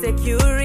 with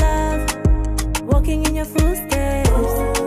love, walking in your footsteps.